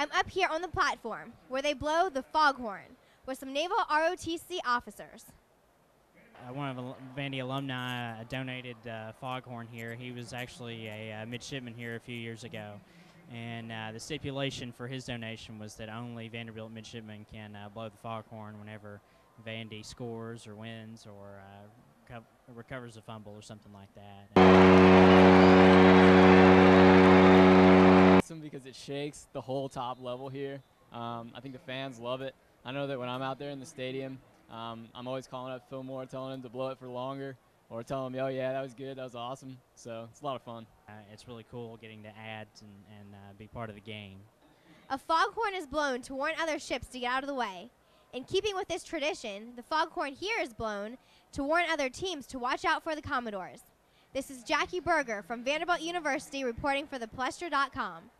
I'm up here on the platform where they blow the foghorn with some Naval ROTC officers. Uh, one of the Vandy alumni uh, donated uh, foghorn here. He was actually a uh, midshipman here a few years ago. And uh, the stipulation for his donation was that only Vanderbilt midshipmen can uh, blow the foghorn whenever Vandy scores or wins or co- recovers a fumble or something like that. Awesome because it shakes the whole top level here. Um, I think the fans love it. I know that when I'm out there in the stadium, um, I'm always calling up Fillmore, telling him to blow it for longer, or telling him, "Oh yeah, that was good, that was awesome." So it's a lot of fun. Uh, it's really cool getting to add and, and uh, be part of the game. A foghorn is blown to warn other ships to get out of the way. In keeping with this tradition, the foghorn here is blown to warn other teams to watch out for the Commodores. This is Jackie Berger from Vanderbilt University reporting for thepalestra.com.